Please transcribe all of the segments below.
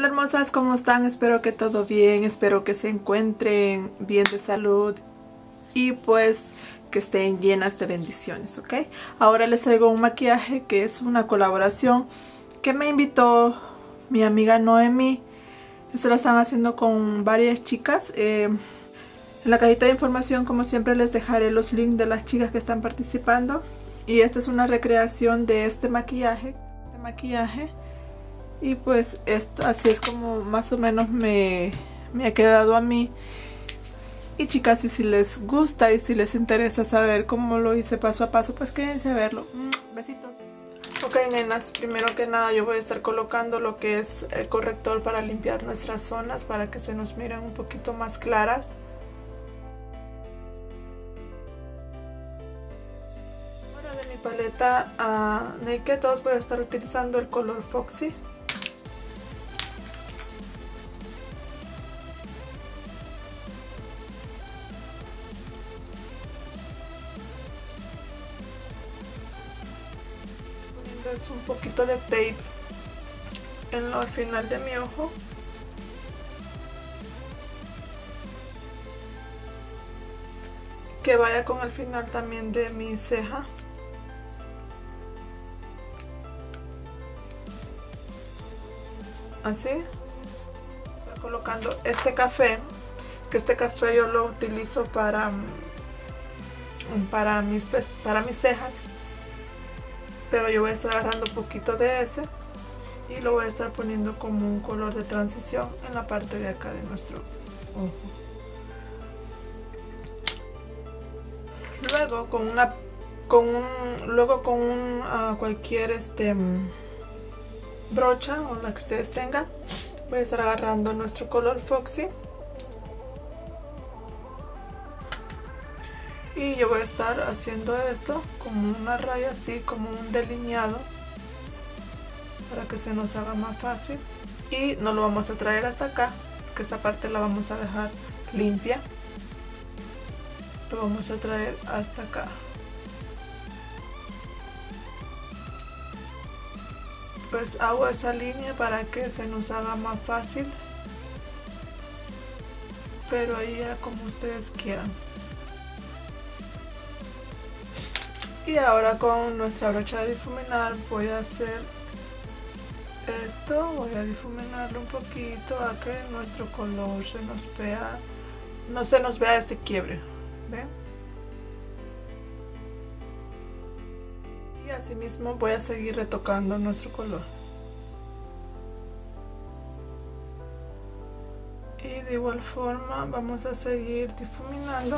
Hola hermosas, ¿cómo están? Espero que todo bien, espero que se encuentren bien de salud y pues que estén llenas de bendiciones, ¿ok? Ahora les traigo un maquillaje que es una colaboración que me invitó mi amiga Noemi. Esto lo están haciendo con varias chicas. Eh, en la cajita de información, como siempre, les dejaré los links de las chicas que están participando. Y esta es una recreación de este maquillaje. Este maquillaje. Y pues esto, así es como más o menos me, ha quedado a mí. Y chicas, y si les gusta y si les interesa saber cómo lo hice paso a paso, pues quédense a verlo. Mm, besitos. Ok, nenas, primero que nada yo voy a estar colocando lo que es el corrector para limpiar nuestras zonas para que se nos miren un poquito más claras. Ahora de mi paleta uh, Naked 2 voy a estar utilizando el color Foxy. De tape en lo, al final de mi ojo. Que vaya con el final también de mi ceja. Así. Colocando este café que este café yo lo utilizo para para mis, para mis cejas pero yo voy a estar agarrando un poquito de ese y lo voy a estar poniendo como un color de transición en la parte de acá de nuestro ojo. Luego con una con un, luego con un, ah, cualquier este brocha o la que ustedes tengan voy a estar agarrando nuestro color foxy y yo voy a estar haciendo esto como una raya así como un delineado para que se nos haga más fácil. Y no lo vamos a traer hasta acá que esta parte la vamos a dejar limpia. Lo vamos a traer hasta acá. Pues hago esa línea para que se nos haga más fácil. Pero ahí ya como ustedes quieran y ahora con nuestra brocha de difuminar voy a hacer esto voy a difuminarlo un poquito a que nuestro color se nos vea no se nos vea este quiebre ¿ven? y así mismo voy a seguir retocando nuestro color y de igual forma vamos a seguir difuminando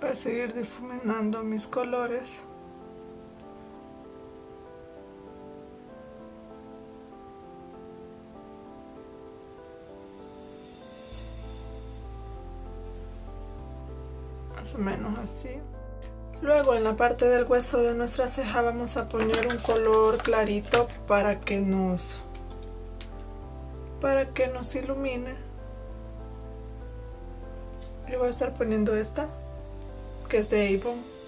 voy a seguir difuminando mis colores. Más o menos así. Luego en la parte del hueso de nuestra ceja vamos a poner un color clarito para que nos para que nos ilumine. Yo voy a estar poniendo esta que es de Avon.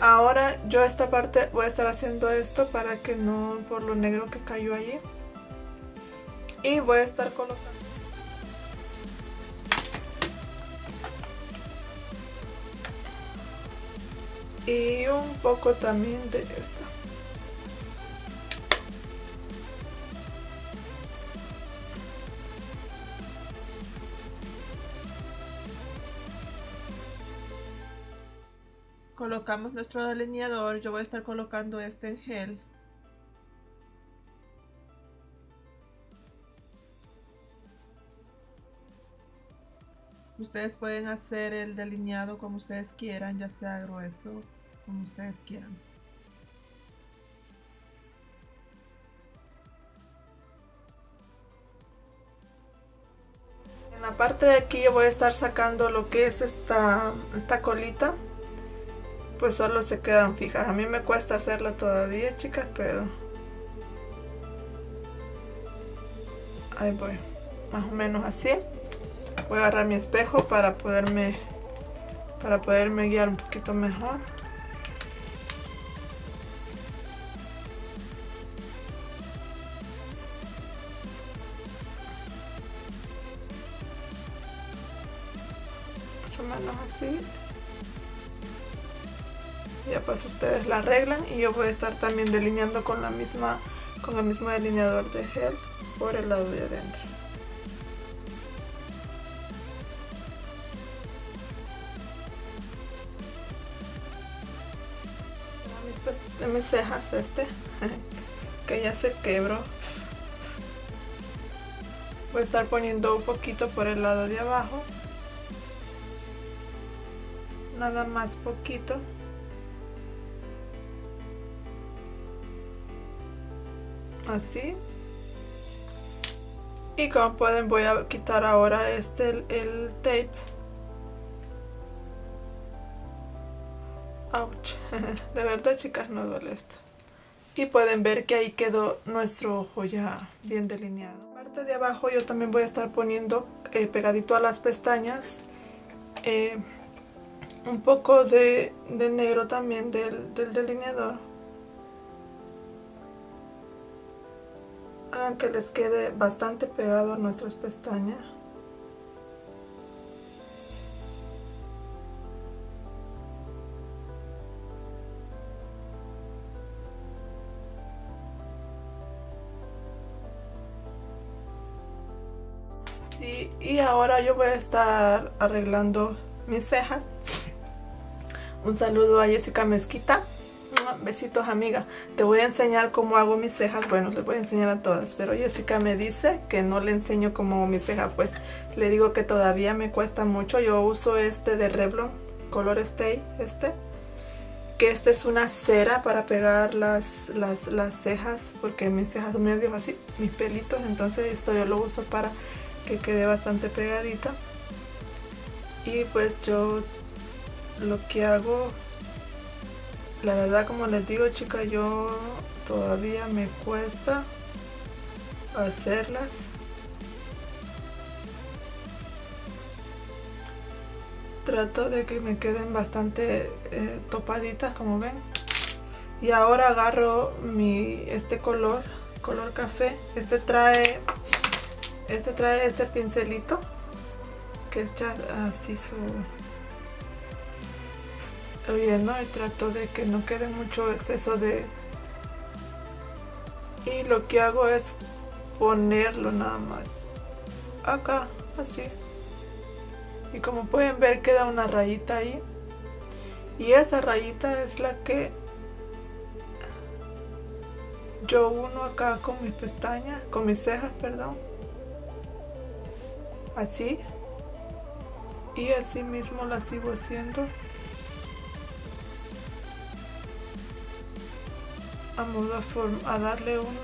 Ahora yo esta parte voy a estar haciendo esto para que no por lo negro que cayó allí. Y voy a estar colocando. Y un poco también de esta. Colocamos nuestro delineador yo voy a estar colocando este en gel. Ustedes pueden hacer el delineado como ustedes quieran ya sea grueso como ustedes quieran. Parte de aquí yo voy a estar sacando lo que es esta, esta colita pues solo se quedan fijas. A mí me cuesta hacerla todavía chicas pero ahí voy. Más o menos así. Voy a agarrar mi espejo para poderme para poderme guiar un poquito mejor ustedes la arreglan y yo voy a estar también delineando con la misma con el mismo delineador de gel por el lado de adentro. De mis cejas este que ya se quebró. Voy a estar poniendo un poquito por el lado de abajo. Nada más poquito así y como pueden voy a quitar ahora este el, tape Ouch. De verdad, chicas, no duele esto. Y pueden ver que ahí quedó nuestro ojo ya bien delineado. Parte de abajo yo también voy a estar poniendo eh, pegadito a las pestañas eh, un poco de, negro también del delineador. Que les quede bastante pegado a nuestras pestañas. y ahora yo voy a estar arreglando mis cejas. Un saludo a Jessica Mezquita. Besitos amiga. Te voy a enseñar cómo hago mis cejas. Bueno, les voy a enseñar a todas. Pero Jessica me dice que no le enseño cómo mis cejas. Pues le digo que todavía me cuesta mucho. Yo uso este de Revlon. Color Stay. Este. Que este es una cera para pegar las, las, las cejas. Porque mis cejas son medio así. Mis pelitos. Entonces esto yo lo uso para que quede bastante pegadita y pues yo lo que hago la verdad como les digo chicas yo todavía me cuesta hacerlas. Trato de que me queden bastante eh, topaditas como ven. Y ahora agarro mi este color color café. Este trae este trae este pincelito que echa así su ¿no? y trato de que no quede mucho exceso de y lo que hago es ponerlo nada más acá así. Y como pueden ver queda una rayita ahí. Y esa rayita es la que yo uno acá con mis pestañas con mis cejas perdón. Así. Y así mismo la sigo haciendo a modo a darle un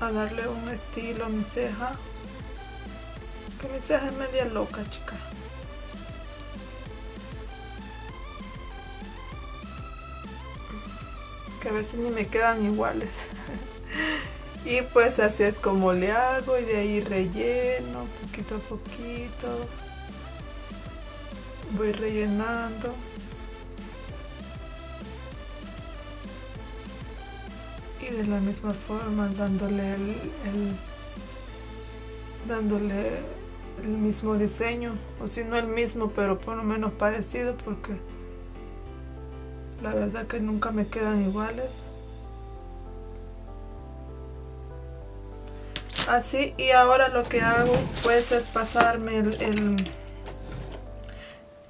a darle un estilo a mi ceja que mi ceja es media loca chica que a veces ni me quedan iguales Y pues así es como le hago y de ahí relleno poquito a poquito. Voy rellenando. De la misma forma dándole el, dándole el mismo diseño o si no el mismo pero por lo menos parecido porque la verdad que nunca me quedan iguales. Así y ahora lo que hago pues es pasarme el,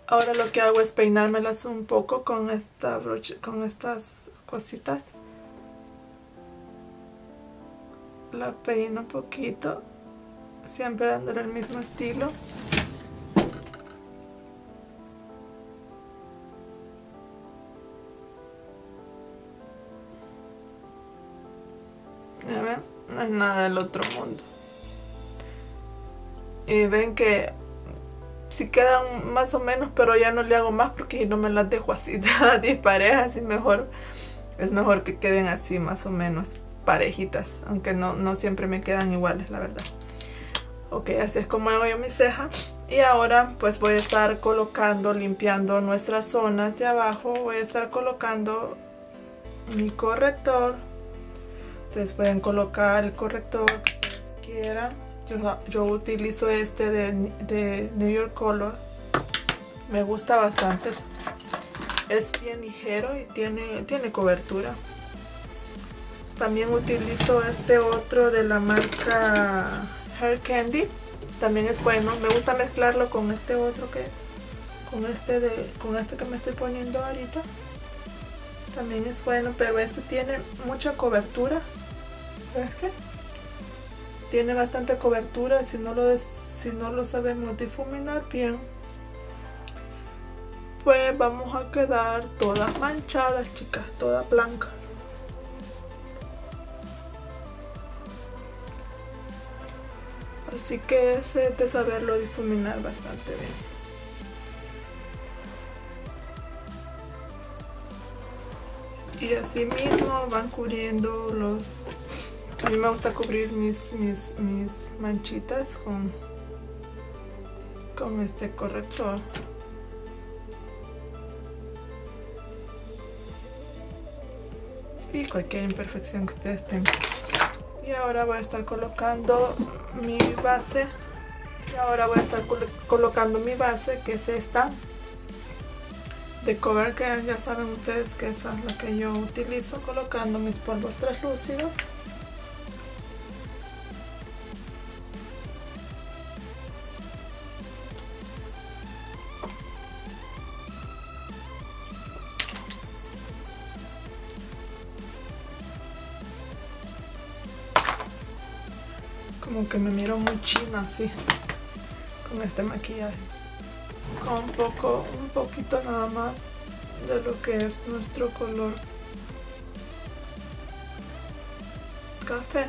ahora lo que hago es peinármelas un poco con esta broche, con estas cositas la peino un poquito siempre dándole el mismo estilo. No es nada del otro mundo. Y ven que si quedan más o menos pero ya no le hago más porque no me las dejo así. Disparejas y mejor es mejor que queden así más o menos parejitas aunque no, no siempre me quedan iguales la verdad. Ok así es como hago yo mi ceja. Y ahora pues voy a estar colocando limpiando nuestras zonas de abajo. Voy a estar colocando mi corrector. Ustedes pueden colocar el corrector que ustedes quieran. Yo, utilizo este de, de New York Color. Me gusta bastante. Es bien ligero y tiene, tiene cobertura también utilizo este otro de la marca Hair Candy. También es bueno me gusta mezclarlo con este otro que con este de con este que me estoy poniendo ahorita. También es bueno pero este tiene mucha cobertura. ¿ves qué? tiene bastante cobertura si no lo si no lo sabemos difuminar bien pues vamos a quedar todas manchadas chicas todas blancas así que es de saberlo difuminar bastante bien. Y así mismo van cubriendo los a mí me gusta cubrir mis, mis, mis manchitas con, con este corrector. Y cualquier imperfección que ustedes tengan y ahora voy a estar colocando mi base. Y ahora voy a estar colocando mi base que es esta de Cover Care, ya saben ustedes que esa es la que yo utilizo colocando mis polvos translúcidos como que me miro muy china así con este maquillaje. Con un poco un poquito nada más de lo que es nuestro color café.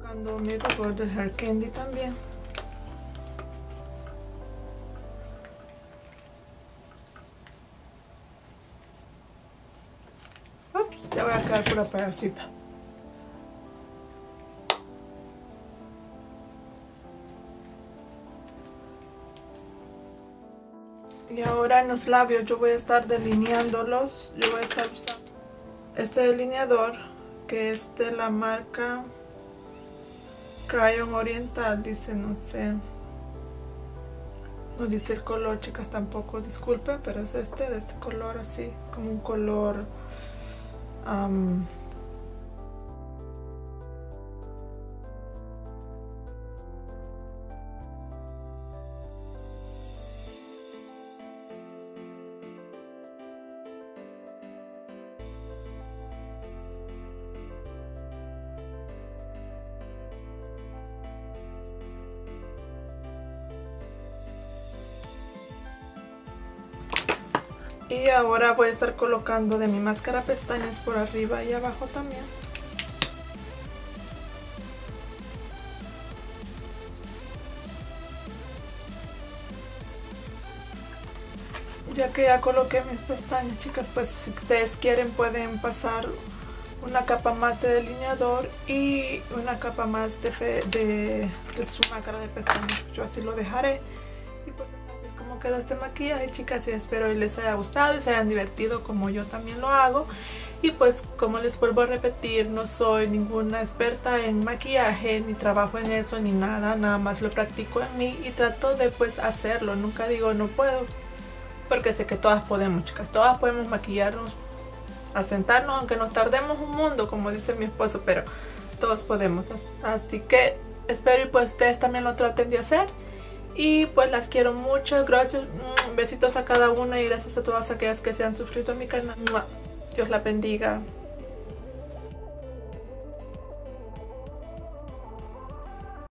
Cuando mi rubor de hair candy también voy a quedar pura pedacita. Y ahora en los labios yo voy a estar delineándolos. Yo voy a estar usando este delineador que es de la marca Crayon Oriental. Dice, no sé. No dice el color, chicas, tampoco. Disculpe, pero es este, de este color así. Es como un color um, Y ahora voy a estar colocando de mi máscara pestañas por arriba y abajo también. Ya que ya coloqué mis pestañas, chicas, pues si ustedes quieren pueden pasar una capa más de delineador y una capa más de, de, de su máscara de pestañas. Yo así lo dejaré. Cómo quedó este maquillaje chicas y espero les haya gustado y se hayan divertido como yo también lo hago. Y pues como les vuelvo a repetir no soy ninguna experta en maquillaje ni trabajo en eso ni nada nada más lo practico en mí y trato de pues hacerlo. Nunca digo no puedo porque sé que todas podemos chicas todas podemos maquillarnos asentarnos aunque nos tardemos un mundo como dice mi esposo pero todos podemos. Así que espero y pues ustedes también lo traten de hacer y pues las quiero mucho. Gracias. Mm, besitos a cada una y gracias a todas aquellas que se han suscrito a mi canal. Dios la bendiga.